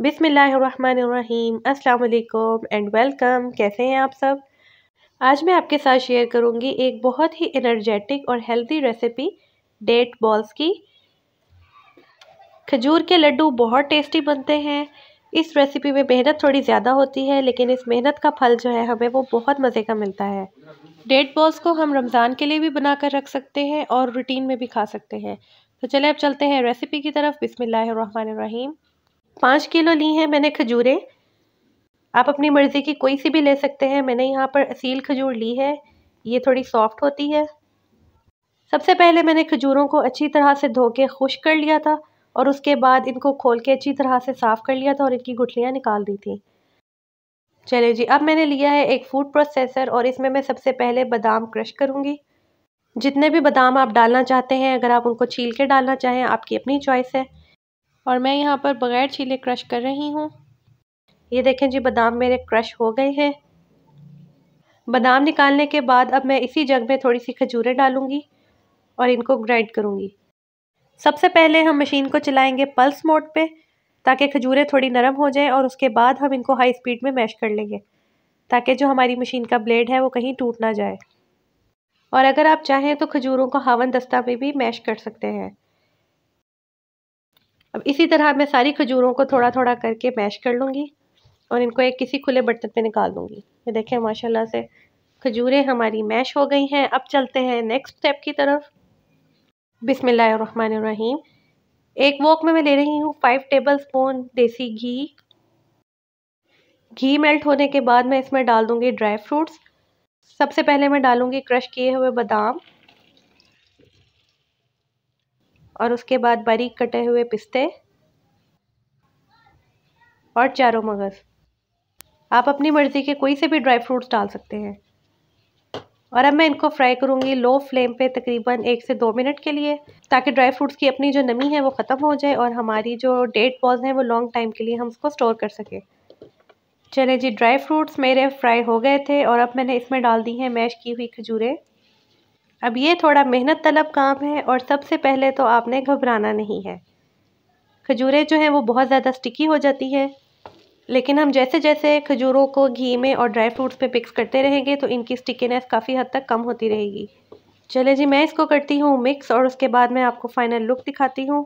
बिसमीम वालेकुम and welcome. कैसे हैं आप सब? आज मैं आपके साथ शेयर करूँगी एक बहुत ही एनर्जेटिक और हेल्दी रेसिपी डेट बॉल्स की। खजूर के लड्डू बहुत टेस्टी बनते हैं। इस रेसिपी में मेहनत थोड़ी ज़्यादा होती है, लेकिन इस मेहनत का फल जो है हमें वो बहुत मज़े का मिलता है। डेट बॉल्स को हम रमज़ान के लिए भी बना कर रख सकते हैं और रूटीन में भी खा सकते हैं। तो चले अब चलते हैं रेसिपी की तरफ़। बिसमीम पाँच किलो ली हैं मैंने खजूरें। आप अपनी मर्ज़ी की कोई सी भी ले सकते हैं। मैंने यहाँ पर असील खजूर ली है। ये थोड़ी सॉफ्ट होती है। सबसे पहले मैंने खजूरों को अच्छी तरह से धो के खुश कर लिया था और उसके बाद इनको खोल के अच्छी तरह से साफ़ कर लिया था और इनकी गुठलियाँ निकाल दी थी। चले जी, अब मैंने लिया है एक फ़ूड प्रोसेसर और इसमें मैं सबसे पहले बादाम क्रश करूँगी। जितने भी बादाम आप डालना चाहते हैं, अगर आप उनको छील के डालना चाहें, आपकी अपनी चॉइस है। और मैं यहाँ पर बग़ैर छीले क्रश कर रही हूँ। ये देखें जी, बादाम मेरे क्रश हो गए हैं। बादाम निकालने के बाद अब मैं इसी जग में थोड़ी सी खजूरें डालूँगी और इनको ग्राइंड करूँगी। सबसे पहले हम मशीन को चलाएँगे पल्स मोड पे, ताकि खजूरें थोड़ी नरम हो जाएँ और उसके बाद हम इनको हाई स्पीड में मैश कर लेंगे, ताकि जो हमारी मशीन का ब्लेड है वो कहीं टूट ना जाए। और अगर आप चाहें तो खजूरों को हावन दस्ता में भी मैश कर सकते हैं। अब इसी तरह मैं सारी खजूरों को थोड़ा थोड़ा करके मैश कर लूँगी और इनको एक किसी खुले बर्तन पे निकाल दूँगी। ये देखें, माशाल्लाह से खजूरें हमारी मैश हो गई हैं। अब चलते हैं नेक्स्ट स्टेप की तरफ़। बिसमीम एक वोक में मैं ले रही हूँ फाइव टेबल स्पून देसी घी। घी मेल्ट होने के बाद मैं इसमें डाल दूँगी ड्राई फ्रूट्स सबसे पहले मैं डालूँगी क्रश किए हुए बादाम। और उसके बाद बारीक कटे हुए पिस्ते और चारों मगज़। आप अपनी मर्ज़ी के कोई से भी ड्राई फ्रूट्स डाल सकते हैं। और अब मैं इनको फ्राई करूँगी लो फ्लेम पे तकरीबन एक से दो मिनट के लिए, ताकि ड्राई फ्रूट्स की अपनी जो नमी है वो ख़त्म हो जाए और हमारी जो डेट पॉज हैं वो लॉन्ग टाइम के लिए हम उसको स्टोर कर सकें। चले जी, ड्राई फ्रूट्स मेरे फ्राई हो गए थे और अब मैंने इसमें डाल दी हैं मैश की हुई खजूरें। अब ये थोड़ा मेहनत तलब काम है और सबसे पहले तो आपने घबराना नहीं है। खजूरें जो हैं वो बहुत ज़्यादा स्टिकी हो जाती हैं, लेकिन हम जैसे जैसे खजूरों को घी में और ड्राई फ्रूट्स पे मिक्स करते रहेंगे तो इनकी स्टिकीनेस काफ़ी हद तक कम होती रहेगी। चले जी, मैं इसको करती हूँ मिक्स और उसके बाद मैं आपको फाइनल लुक दिखाती हूँ।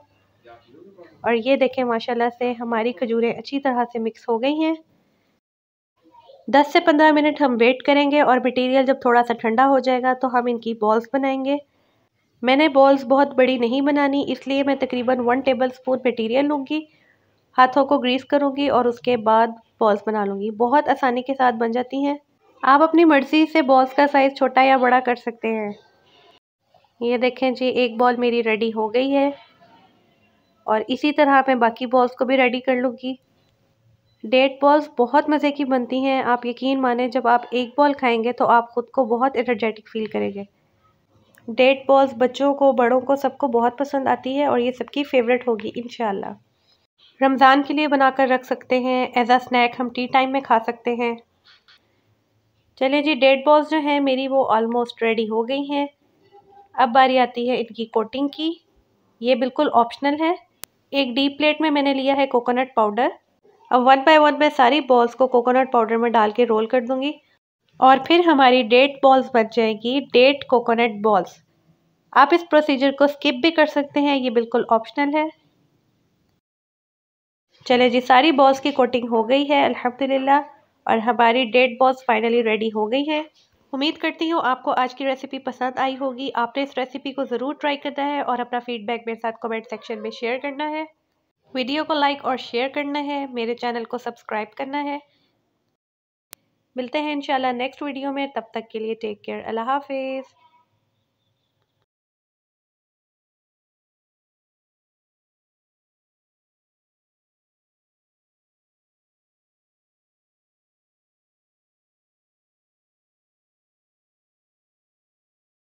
और ये देखें, माशाल्लाह से हमारी खजूरें अच्छी तरह से मिक्स हो गई हैं। दस से पंद्रह मिनट हम वेट करेंगे और मटेरियल जब थोड़ा सा ठंडा हो जाएगा तो हम इनकी बॉल्स बनाएँगे। मैंने बॉल्स बहुत बड़ी नहीं बनानी, इसलिए मैं तकरीबन वन टेबल स्पून मटीरियल लूँगी। हाथों को ग्रीस करूँगी और उसके बाद बॉल्स बना लूँगी। बहुत आसानी के साथ बन जाती हैं। आप अपनी मर्ज़ी से बॉल्स का साइज़ छोटा या बड़ा कर सकते हैं। ये देखें जी, एक बॉल मेरी रेडी हो गई है। और इसी तरह मैं बाकी बॉल्स को भी रेडी कर लूँगी। डेट बॉल्स बहुत मज़े की बनती हैं। आप यकीन माने, जब आप एक बॉल खाएँगे तो आप ख़ुद को बहुत एनर्जेटिक फील करेंगे। डेट बॉल्स बच्चों को, बड़ों को सबको बहुत पसंद आती है और ये सबकी फेवरेट होगी इन रमज़ान के लिए बनाकर रख सकते हैं। एज आ स्नैक हम टी टाइम में खा सकते हैं। चलिए जी डेट बॉल्स जो हैं, मेरी वो ऑलमोस्ट रेडी हो गई हैं। अब बारी आती है इनकी कोटिंग की। ये बिल्कुल ऑप्शनल है। एक डीप प्लेट में मैंने लिया है कोकोनट पाउडर अब वन बाय वन मैं सारी बॉल्स को कोकोनट पाउडर में डाल के रोल कर दूँगी। और फिर हमारी डेट बॉल्स बन जाएगी डेट कोकोनट बॉल्स आप इस प्रोसीजर को स्किप भी कर सकते हैं, ये बिल्कुल ऑप्शनल है। चले जी, सारी बॉल्स की कोटिंग हो गई है, अल्हम्दुलिल्लाह। और हमारी डेट बॉल्स फाइनली रेडी हो गई हैं। उम्मीद करती हूँ आपको आज की रेसिपी पसंद आई होगी। आपने इस रेसिपी को ज़रूर ट्राई करना है और अपना फीडबैक मेरे साथ कमेंट सेक्शन में शेयर करना है। वीडियो को लाइक और शेयर करना है, मेरे चैनल को सब्सक्राइब करना है। मिलते हैं इंशाल्लाह नेक्स्ट वीडियो में, तब तक के लिए टेक केयर अल्लाह हाफिज़।